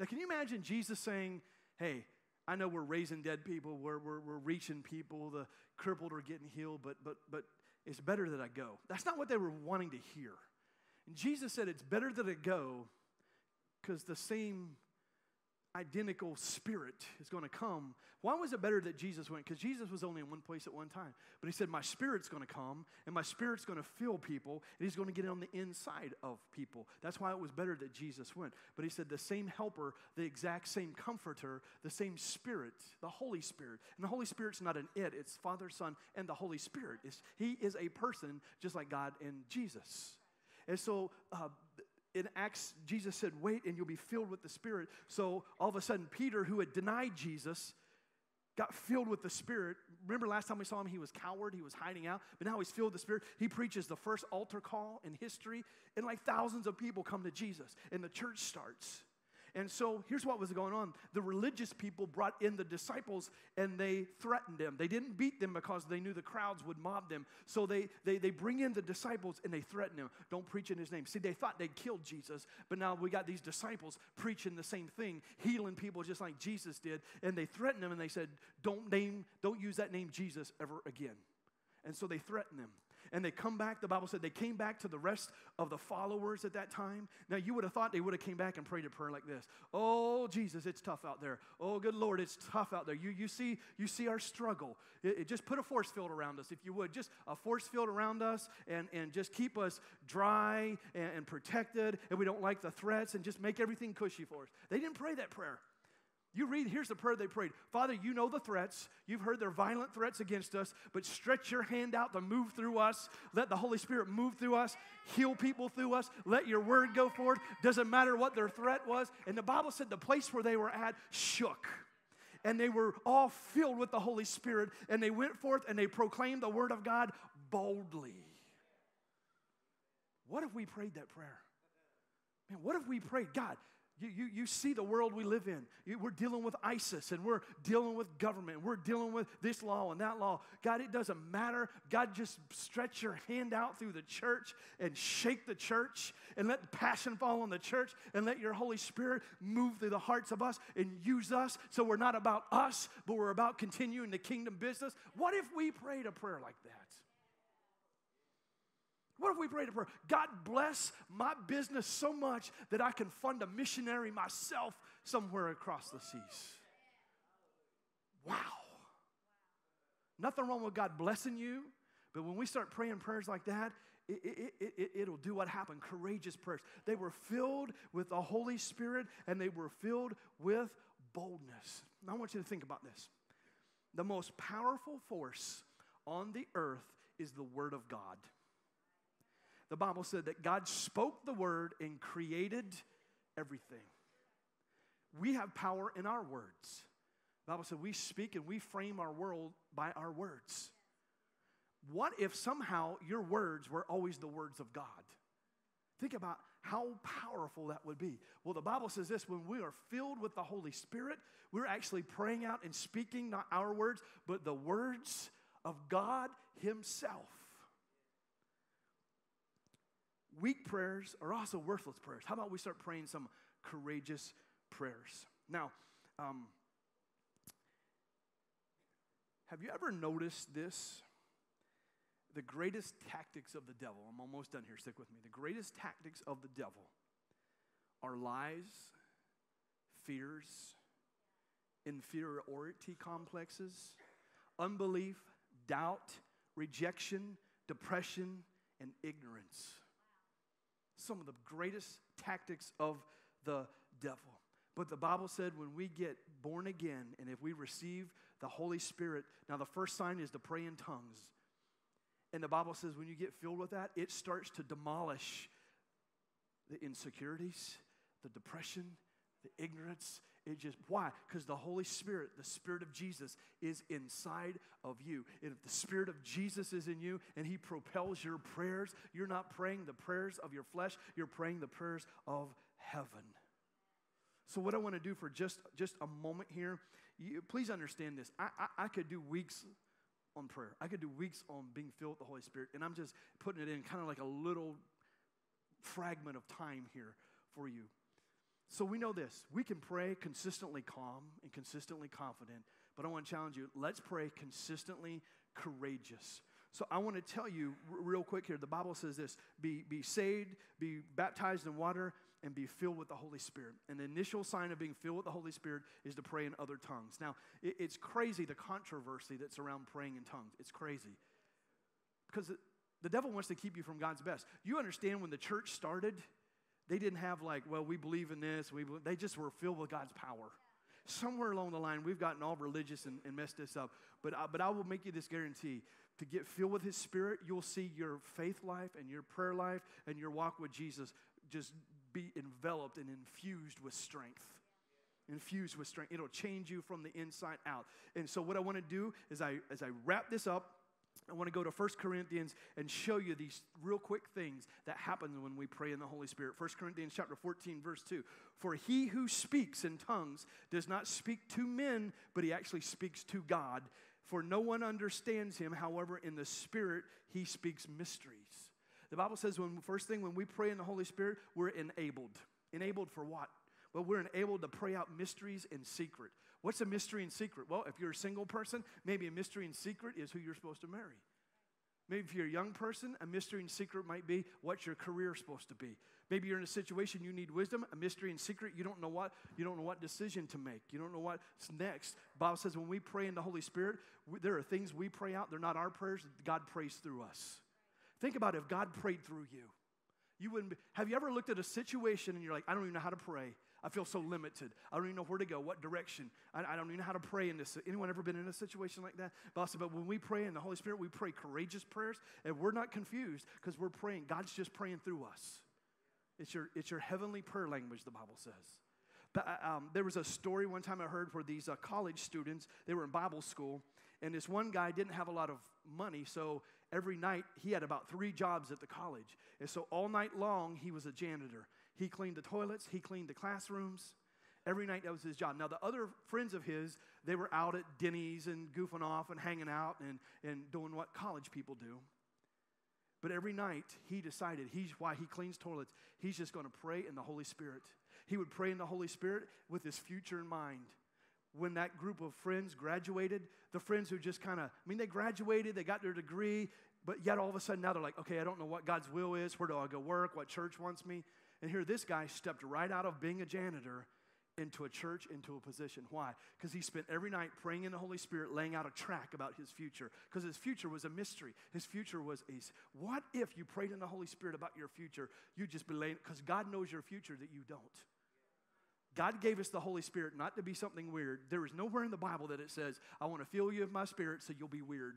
Now, can you imagine Jesus saying, Hey, I know we're raising dead people, we're, we're, we're reaching people, the crippled are getting healed, but, but, but it's better that I go. That's not what they were wanting to hear. And Jesus said, It's better that I go because the same identical spirit is going to come. Why was it better that Jesus went? Because Jesus was only in one place at one time. But he said, My spirit's going to come, and my spirit's going to fill people, and he's going to get on the inside of people. That's why it was better that Jesus went. But he said, The same helper, the exact same comforter, the same spirit, the Holy Spirit. And the Holy Spirit's not an it, it's Father, Son, and the Holy Spirit. It's, he is a person just like God and Jesus. And so, uh, in Acts, Jesus said, Wait and you'll be filled with the Spirit. So all of a sudden, Peter, who had denied Jesus, got filled with the Spirit. Remember last time we saw him, he was coward, he was hiding out, but now he's filled with the Spirit. He preaches the first altar call in history, and like thousands of people come to Jesus, and the church starts. And so here's what was going on the religious people brought in the disciples and they threatened them. They didn't beat them because they knew the crowds would mob them. So they, they, they bring in the disciples and they threaten them. Don't preach in his name. See, they thought they'd killed Jesus, but now we got these disciples preaching the same thing, healing people just like Jesus did. And they threatened them and they said, Don't name, don't use that name Jesus ever again. And so they threatened them and they come back. The Bible said they came back to the rest of the followers at that time. Now, you would have thought they would have came back and prayed a prayer like this. Oh, Jesus, it's tough out there. Oh, good Lord, it's tough out there. You, you, see, you see our struggle. It, it just put a force field around us, if you would. Just a force field around us and, and just keep us dry and, and protected and we don't like the threats and just make everything cushy for us. They didn't pray that prayer. You read, here's the prayer they prayed Father, you know the threats. You've heard their violent threats against us, but stretch your hand out to move through us. Let the Holy Spirit move through us, heal people through us. Let your word go forth. Doesn't matter what their threat was. And the Bible said the place where they were at shook. And they were all filled with the Holy Spirit, and they went forth and they proclaimed the word of God boldly. What if we prayed that prayer? Man, what if we prayed, God, you, you, you see the world we live in. You, we're dealing with ISIS and we're dealing with government. We're dealing with this law and that law. God, it doesn't matter. God, just stretch your hand out through the church and shake the church and let the passion fall on the church and let your Holy Spirit move through the hearts of us and use us so we're not about us, but we're about continuing the kingdom business. What if we prayed a prayer like that? What if we prayed a prayer? God bless my business so much that I can fund a missionary myself somewhere across the seas. Wow. Nothing wrong with God blessing you, but when we start praying prayers like that, it, it, it, it'll do what happened courageous prayers. They were filled with the Holy Spirit and they were filled with boldness. Now, I want you to think about this. The most powerful force on the earth is the Word of God the Bible said that God spoke the word and created everything. We have power in our words. The Bible said we speak and we frame our world by our words. What if somehow your words were always the words of God? Think about how powerful that would be. Well, the Bible says this when we are filled with the Holy Spirit, we're actually praying out and speaking not our words, but the words of God Himself. Weak prayers are also worthless prayers. How about we start praying some courageous prayers? Now, um, have you ever noticed this? The greatest tactics of the devil, I'm almost done here, stick with me. The greatest tactics of the devil are lies, fears, inferiority complexes, unbelief, doubt, rejection, depression, and ignorance some of the greatest tactics of the devil. But the Bible said when we get born again and if we receive the Holy Spirit, now the first sign is to pray in tongues. And the Bible says when you get filled with that, it starts to demolish the insecurities, the depression, the ignorance. It just, why? Because the Holy Spirit, the Spirit of Jesus, is inside of you. And if the Spirit of Jesus is in you and He propels your prayers, you're not praying the prayers of your flesh, you're praying the prayers of heaven. So, what I want to do for just, just a moment here, you, please understand this. I, I, I could do weeks on prayer, I could do weeks on being filled with the Holy Spirit, and I'm just putting it in kind of like a little fragment of time here for you. So we know this we can pray consistently calm and consistently confident, but I want to challenge you let's pray consistently courageous. So I want to tell you r- real quick here the Bible says this be, be saved, be baptized in water, and be filled with the Holy Spirit. And the initial sign of being filled with the Holy Spirit is to pray in other tongues. Now, it, it's crazy the controversy that's around praying in tongues. It's crazy. Because the devil wants to keep you from God's best. You understand when the church started, they didn't have like, well, we believe in this. We believe, they just were filled with God's power. Somewhere along the line, we've gotten all religious and, and messed this up. But, I, but I will make you this guarantee. To get filled with His Spirit, you'll see your faith life and your prayer life and your walk with Jesus just be enveloped and infused with strength infused with strength it'll change you from the inside out and so what i want to do is i as i wrap this up I want to go to 1 Corinthians and show you these real quick things that happen when we pray in the Holy Spirit. 1 Corinthians chapter 14 verse 2. For he who speaks in tongues does not speak to men, but he actually speaks to God. For no one understands him, however in the spirit he speaks mysteries. The Bible says when first thing when we pray in the Holy Spirit, we're enabled. Enabled for what? Well, we're enabled to pray out mysteries in secret. What's a mystery and secret? Well, if you're a single person, maybe a mystery and secret is who you're supposed to marry. Maybe if you're a young person, a mystery and secret might be what your career is supposed to be. Maybe you're in a situation you need wisdom, a mystery and secret, you don't know what, you don't know what decision to make. You don't know what's next. The Bible says when we pray in the Holy Spirit, we, there are things we pray out, they're not our prayers, God prays through us. Think about if God prayed through you. You wouldn't be, have you ever looked at a situation and you're like, I don't even know how to pray. I feel so limited. I don't even know where to go, what direction. I, I don't even know how to pray in this. Anyone ever been in a situation like that? But, but when we pray in the Holy Spirit, we pray courageous prayers, and we're not confused because we're praying. God's just praying through us. It's your, it's your heavenly prayer language, the Bible says. But, uh, um, there was a story one time I heard where these uh, college students, they were in Bible school, and this one guy didn't have a lot of money, so every night he had about three jobs at the college. And so all night long, he was a janitor. He cleaned the toilets, he cleaned the classrooms. Every night that was his job. Now, the other friends of his, they were out at Denny's and goofing off and hanging out and, and doing what college people do. But every night, he decided he's why he cleans toilets. He's just going to pray in the Holy Spirit. He would pray in the Holy Spirit with his future in mind. When that group of friends graduated, the friends who just kind of, I mean, they graduated, they got their degree, but yet all of a sudden now they're like, okay, I don't know what God's will is. Where do I go work? What church wants me? And here, this guy stepped right out of being a janitor into a church, into a position. Why? Because he spent every night praying in the Holy Spirit, laying out a track about his future. Because his future was a mystery. His future was a. What if you prayed in the Holy Spirit about your future? You'd just be laying, because God knows your future that you don't. God gave us the Holy Spirit not to be something weird. There is nowhere in the Bible that it says, I want to fill you with my spirit so you'll be weird.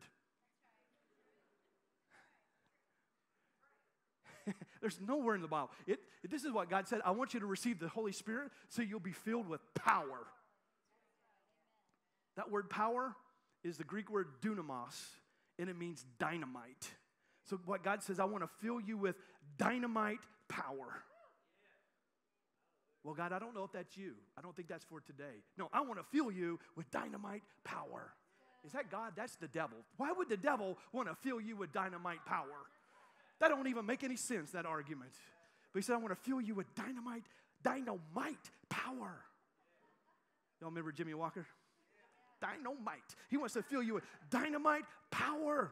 There's nowhere in the Bible. It, this is what God said I want you to receive the Holy Spirit so you'll be filled with power. That word power is the Greek word dunamis, and it means dynamite. So, what God says, I want to fill you with dynamite power. Well, God, I don't know if that's you. I don't think that's for today. No, I want to fill you with dynamite power. Is that God? That's the devil. Why would the devil want to fill you with dynamite power? That don't even make any sense, that argument. But he said, I want to fill you with dynamite, dynamite power. Y'all remember Jimmie Walker? Dynamite. He wants to fill you with dynamite power.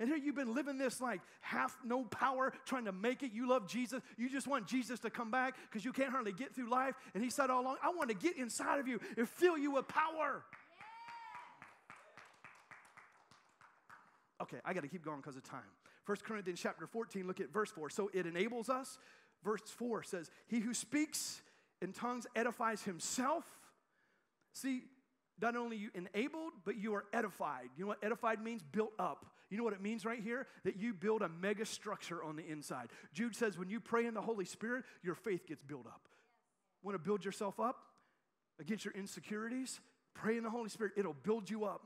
And here you've been living this like half no power, trying to make it. You love Jesus. You just want Jesus to come back because you can't hardly get through life. And he said all along, I want to get inside of you and fill you with power. Okay, I got to keep going because of time. 1 Corinthians chapter 14, look at verse 4. So it enables us. Verse 4 says, He who speaks in tongues edifies himself. See, not only you enabled, but you are edified. You know what edified means? Built up. You know what it means right here? That you build a mega structure on the inside. Jude says when you pray in the Holy Spirit, your faith gets built up. Want to build yourself up against your insecurities? Pray in the Holy Spirit, it'll build you up.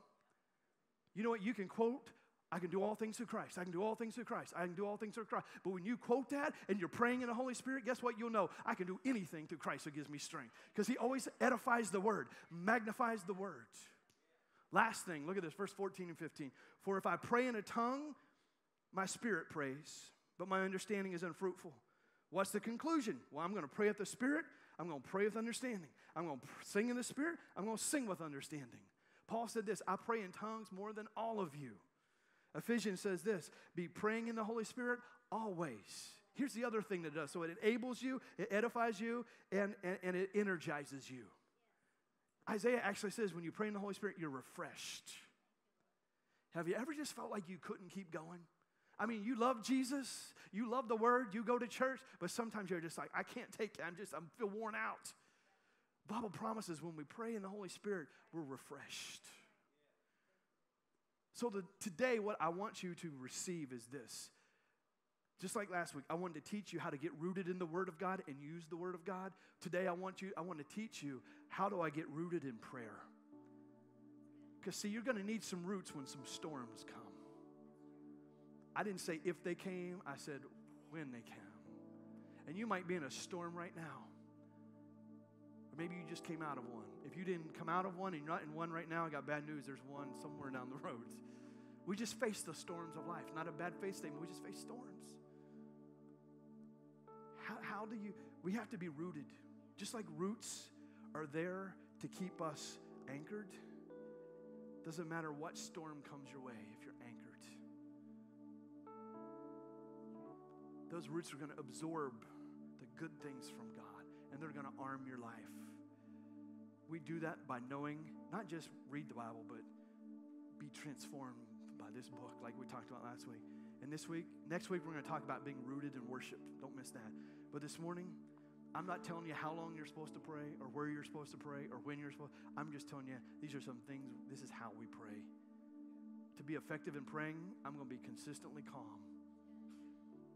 You know what? You can quote, I can do all things through Christ. I can do all things through Christ. I can do all things through Christ. But when you quote that and you're praying in the Holy Spirit, guess what? You'll know I can do anything through Christ who gives me strength. Because He always edifies the word, magnifies the word. Last thing, look at this, verse 14 and 15. For if I pray in a tongue, my spirit prays, but my understanding is unfruitful. What's the conclusion? Well, I'm going to pray with the Spirit. I'm going to pray with understanding. I'm going to sing in the Spirit. I'm going to sing with understanding. Paul said this I pray in tongues more than all of you. Ephesians says this be praying in the Holy Spirit always. Here's the other thing that does so it enables you, it edifies you, and, and, and it energizes you. Isaiah actually says when you pray in the Holy Spirit, you're refreshed. Have you ever just felt like you couldn't keep going? I mean, you love Jesus, you love the word, you go to church, but sometimes you're just like, I can't take it. I'm just, I feel worn out. Bible promises when we pray in the Holy Spirit, we're refreshed. So the, today, what I want you to receive is this. Just like last week, I wanted to teach you how to get rooted in the Word of God and use the Word of God. Today, I want you, I want to teach you how do I get rooted in prayer. Because see, you're going to need some roots when some storms come. I didn't say if they came, I said when they came. And you might be in a storm right now. Maybe you just came out of one. If you didn't come out of one and you're not in one right now, I got bad news. There's one somewhere down the <laughs> road. We just face the storms of life. Not a bad face statement, we just face storms. How, how do you, we have to be rooted. Just like roots are there to keep us anchored, doesn't matter what storm comes your way if you're anchored. Those roots are going to absorb the good things from God and they're going to arm your life. We do that by knowing, not just read the Bible, but be transformed by this book, like we talked about last week. And this week, next week, we're going to talk about being rooted in worship. Don't miss that. But this morning, I'm not telling you how long you're supposed to pray or where you're supposed to pray or when you're supposed I'm just telling you these are some things this is how we pray. To be effective in praying, I'm going to be consistently calm.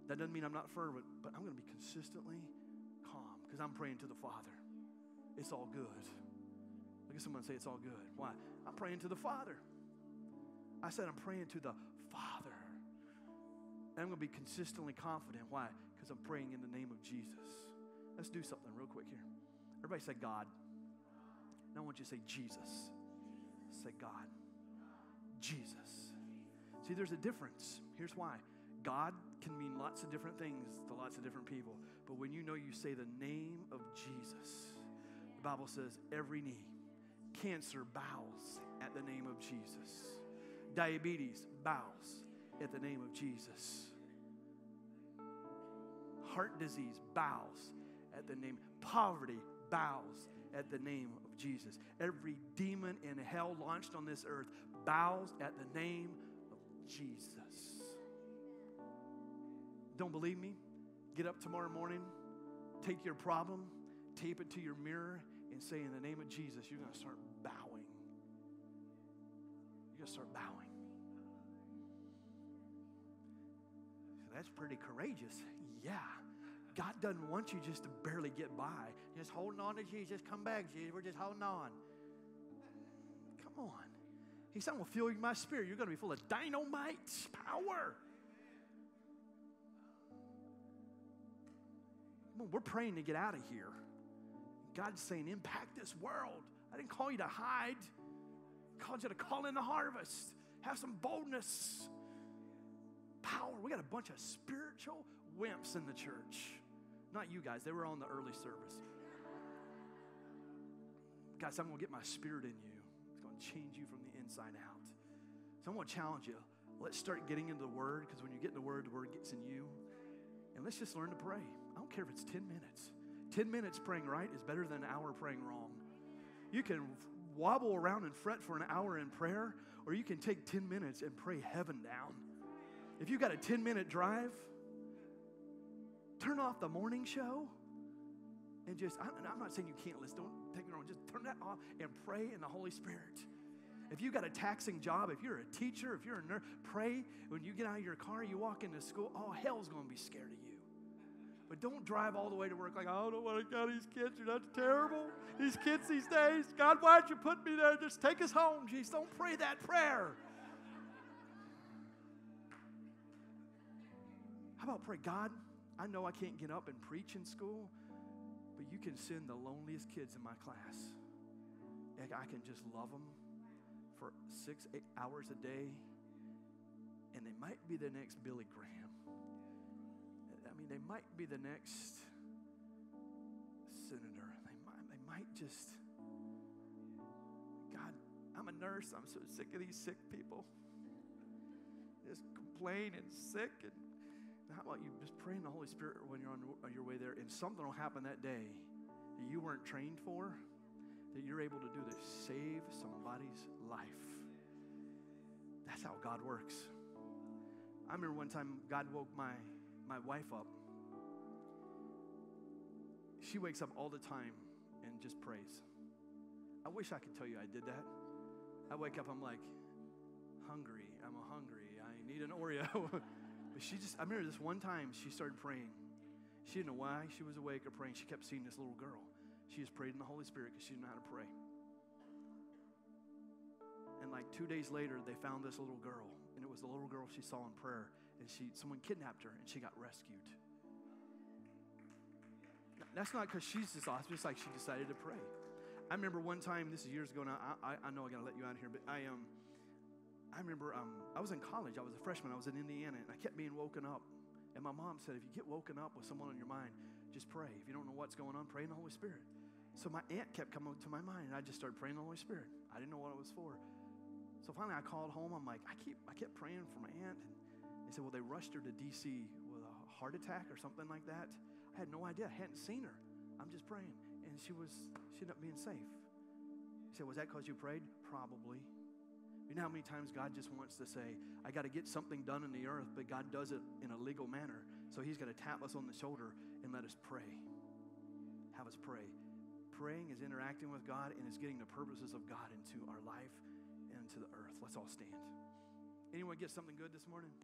That doesn't mean I'm not fervent, but I'm going to be consistently calm because I'm praying to the Father. It's all good. Look at someone say it's all good. Why? I'm praying to the Father. I said I'm praying to the Father. And I'm going to be consistently confident. Why? Because I'm praying in the name of Jesus. Let's do something real quick here. Everybody say God. Now I want you to say Jesus. Say God. Jesus. See, there's a difference. Here's why. God can mean lots of different things to lots of different people. But when you know you say the name of Jesus, the Bible says every knee, cancer bows at the name of Jesus, diabetes bows at the name of Jesus, heart disease bows at the name, poverty bows at the name of Jesus. Every demon in hell launched on this earth bows at the name of Jesus. Don't believe me? Get up tomorrow morning, take your problem, tape it to your mirror, and say, In the name of Jesus, you're going to start bowing. You're going to start bowing. That's pretty courageous. Yeah. God doesn't want you just to barely get by. Just holding on to Jesus. Come back, Jesus. We're just holding on. Come on. He said, I'm going to fill my spirit. You're going to be full of dynamite power. We're praying to get out of here. God's saying, impact this world. I didn't call you to hide. I called you to call in the harvest. Have some boldness, power. We got a bunch of spiritual wimps in the church. Not you guys, they were on the early service. Guys, I'm going to get my spirit in you. It's going to change you from the inside out. So I'm going to challenge you. Let's start getting into the Word because when you get in the Word, the Word gets in you. And let's just learn to pray. I don't care if it's 10 minutes. 10 minutes praying right is better than an hour praying wrong. You can wobble around and fret for an hour in prayer, or you can take 10 minutes and pray heaven down. If you've got a 10 minute drive, turn off the morning show and just, I, I'm not saying you can't listen, don't take me wrong, just turn that off and pray in the Holy Spirit. If you've got a taxing job, if you're a teacher, if you're a nurse, pray when you get out of your car, you walk into school, all hell's gonna be scared of you. But don't drive all the way to work like, I don't want to go. These kids are not terrible. These kids these days. God, why'd you put me there? Just take us home, Jesus. Don't pray that prayer. How about pray, God, I know I can't get up and preach in school, but you can send the loneliest kids in my class. And I can just love them for six, eight hours a day, and they might be the next Billy Graham. Mean, they might be the next senator. They might, they might just, God, I'm a nurse. I'm so sick of these sick people. Just complain and sick. And how about you just pray in the Holy Spirit when you're on your way there, and something will happen that day that you weren't trained for, that you're able to do to save somebody's life. That's how God works. I remember one time God woke my, my wife up. She wakes up all the time and just prays. I wish I could tell you I did that. I wake up, I'm like, hungry. I'm hungry. I need an Oreo. <laughs> but she just, I remember this one time she started praying. She didn't know why she was awake or praying. She kept seeing this little girl. She just prayed in the Holy Spirit because she didn't know how to pray. And like two days later, they found this little girl, and it was the little girl she saw in prayer, and she someone kidnapped her, and she got rescued. That's not because she's just awesome. It's like she decided to pray. I remember one time, this is years ago now. I, I, I know I got to let you out of here, but I um, I remember um, I was in college. I was a freshman. I was in Indiana, and I kept being woken up. And my mom said, if you get woken up with someone on your mind, just pray. If you don't know what's going on, pray in the Holy Spirit. So my aunt kept coming to my mind, and I just started praying in the Holy Spirit. I didn't know what it was for. So finally, I called home. I'm like, I keep, I kept praying for my aunt, and they said, well, they rushed her to D.C. with a heart attack or something like that. I had no idea. I hadn't seen her. I'm just praying. And she was, she ended up being safe. He said, Was that because you prayed? Probably. You know how many times God just wants to say, I got to get something done in the earth, but God does it in a legal manner. So He's going to tap us on the shoulder and let us pray. Have us pray. Praying is interacting with God and is getting the purposes of God into our life and into the earth. Let's all stand. Anyone get something good this morning?